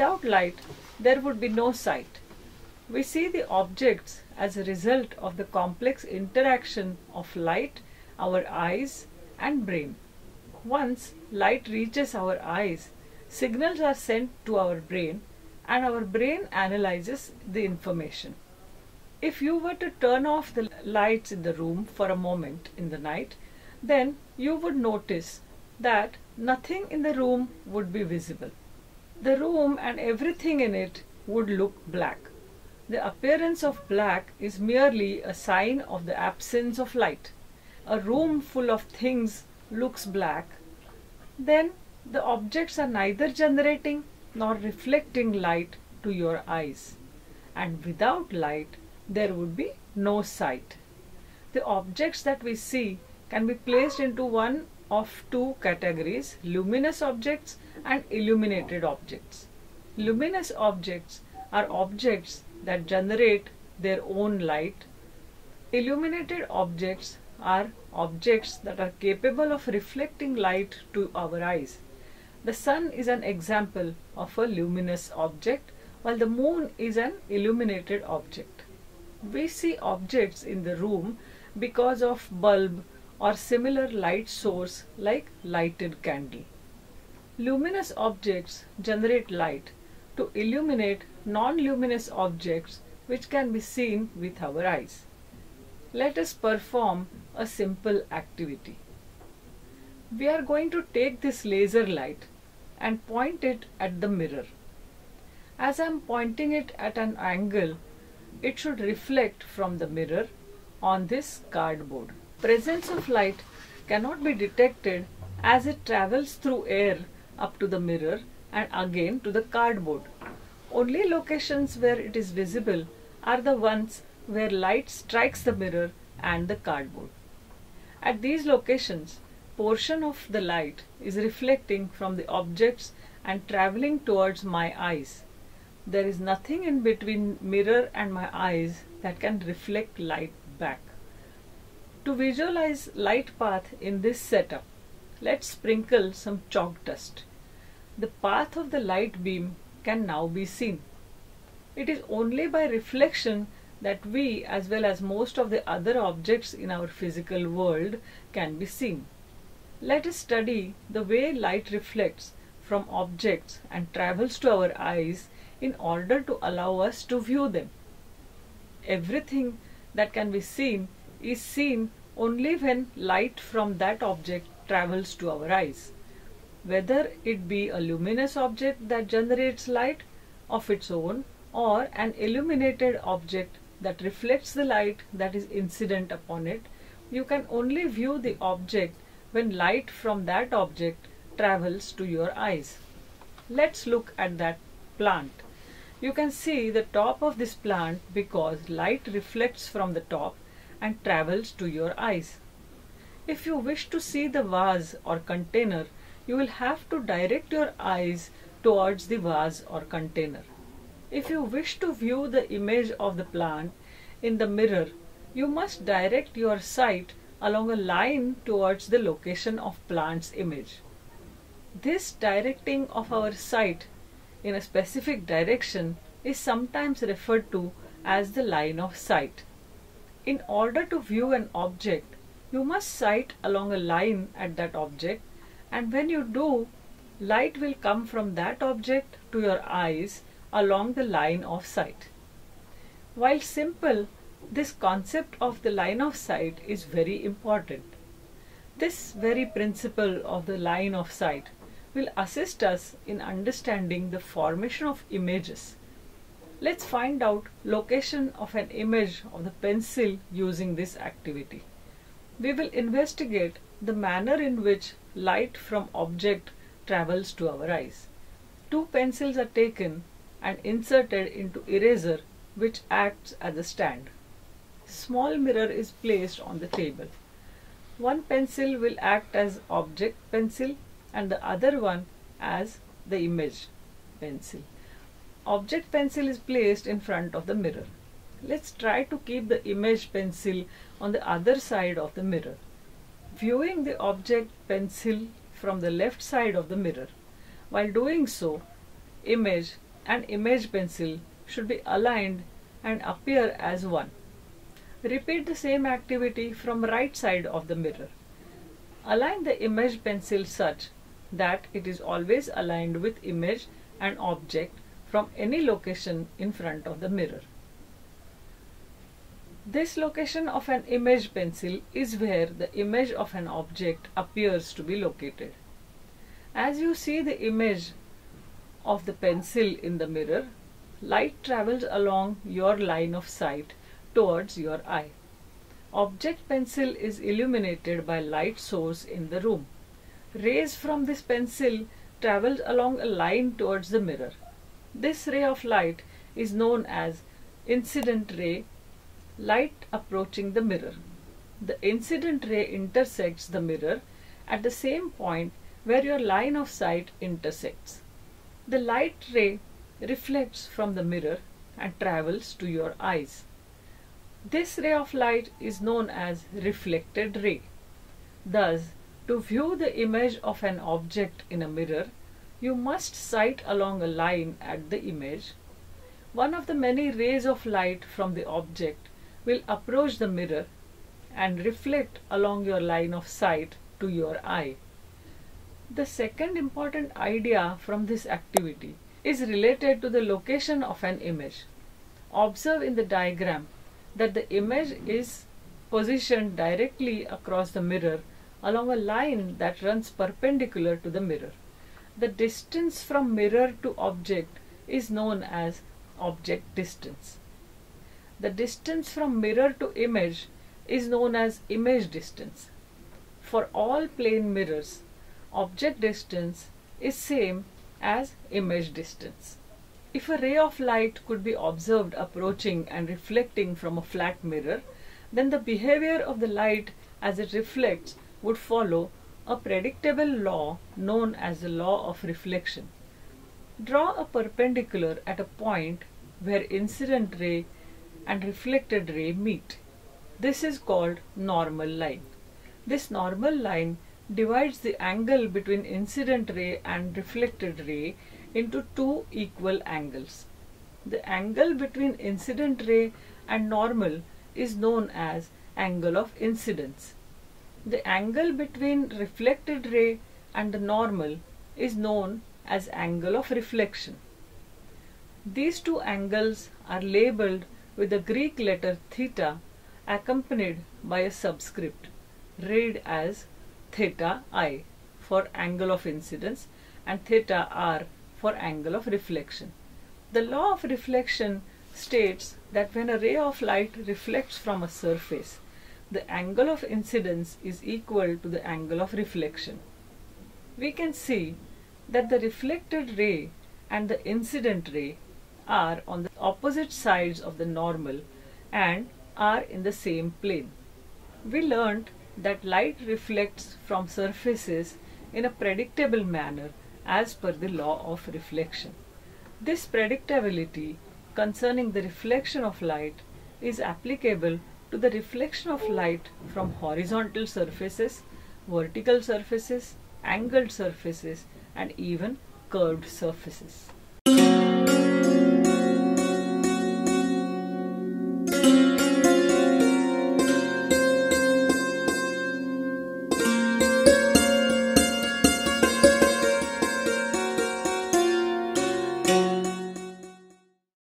Without light, there would be no sight. We see the objects as a result of the complex interaction of light, our eyes, and brain. Once light reaches our eyes, signals are sent to our brain, and our brain analyzes the information. If you were to turn off the lights in the room for a moment in the night, then you would notice that nothing in the room would be visible. The room and everything in it would look black. The appearance of black is merely a sign of the absence of light. A room full of things looks black. Then the objects are neither generating nor reflecting light to your eyes. And without light, there would be no sight. The objects that we see can be placed into one of two categories luminous objects and illuminated objects. Luminous objects are objects that generate their own light. Illuminated objects are objects that are capable of reflecting light to our eyes. The sun is an example of a luminous object while the moon is an illuminated object. We see objects in the room because of bulb or similar light source like lighted candle. Luminous objects generate light to illuminate non-luminous objects which can be seen with our eyes. Let us perform a simple activity. We are going to take this laser light and point it at the mirror. As I am pointing it at an angle, it should reflect from the mirror on this cardboard. Presence of light cannot be detected as it travels through air up to the mirror and again to the cardboard. Only locations where it is visible are the ones where light strikes the mirror and the cardboard. At these locations, portion of the light is reflecting from the objects and traveling towards my eyes. There is nothing in between mirror and my eyes that can reflect light back. To visualize light path in this setup, let's sprinkle some chalk dust. The path of the light beam can now be seen. It is only by reflection that we as well as most of the other objects in our physical world can be seen. Let us study the way light reflects from objects and travels to our eyes in order to allow us to view them. Everything that can be seen is seen only when light from that object travels to our eyes. Whether it be a luminous object that generates light of its own or an illuminated object that reflects the light that is incident upon it, you can only view the object when light from that object travels to your eyes. Let's look at that plant. You can see the top of this plant because light reflects from the top and travels to your eyes. If you wish to see the vase or container, you will have to direct your eyes towards the vase or container. If you wish to view the image of the plant in the mirror, you must direct your sight along a line towards the location of plant's image. This directing of our sight in a specific direction is sometimes referred to as the line of sight. In order to view an object, you must sight along a line at that object and when you do, light will come from that object to your eyes along the line of sight. While simple, this concept of the line of sight is very important. This very principle of the line of sight will assist us in understanding the formation of images. Let's find out location of an image of the pencil using this activity. We will investigate the manner in which light from object travels to our eyes. Two pencils are taken and inserted into eraser which acts as a stand. Small mirror is placed on the table. One pencil will act as object pencil and the other one as the image pencil. Object pencil is placed in front of the mirror. Let's try to keep the image pencil on the other side of the mirror. Viewing the object pencil from the left side of the mirror. While doing so, image and image pencil should be aligned and appear as one. Repeat the same activity from right side of the mirror. Align the image pencil such that it is always aligned with image and object from any location in front of the mirror. This location of an image pencil is where the image of an object appears to be located. As you see the image of the pencil in the mirror, light travels along your line of sight towards your eye. Object pencil is illuminated by light source in the room. Rays from this pencil travels along a line towards the mirror. This ray of light is known as incident ray, light approaching the mirror. The incident ray intersects the mirror at the same point where your line of sight intersects. The light ray reflects from the mirror and travels to your eyes. This ray of light is known as reflected ray. Thus, to view the image of an object in a mirror, you must sight along a line at the image. One of the many rays of light from the object will approach the mirror and reflect along your line of sight to your eye. The second important idea from this activity is related to the location of an image. Observe in the diagram that the image is positioned directly across the mirror along a line that runs perpendicular to the mirror. The distance from mirror to object is known as object distance. The distance from mirror to image is known as image distance. For all plane mirrors, object distance is same as image distance. If a ray of light could be observed approaching and reflecting from a flat mirror, then the behavior of the light as it reflects would follow a predictable law known as the law of reflection. Draw a perpendicular at a point where incident ray and reflected ray meet. This is called normal line. This normal line divides the angle between incident ray and reflected ray into two equal angles. The angle between incident ray and normal is known as angle of incidence. The angle between reflected ray and the normal is known as angle of reflection. These two angles are labeled with the Greek letter theta accompanied by a subscript read as theta i for angle of incidence and theta r for angle of reflection. The law of reflection states that when a ray of light reflects from a surface, the angle of incidence is equal to the angle of reflection. We can see that the reflected ray and the incident ray are on the opposite sides of the normal and are in the same plane. We learned that light reflects from surfaces in a predictable manner as per the law of reflection. This predictability concerning the reflection of light is applicable to the reflection of light from horizontal surfaces, vertical surfaces, angled surfaces and even curved surfaces.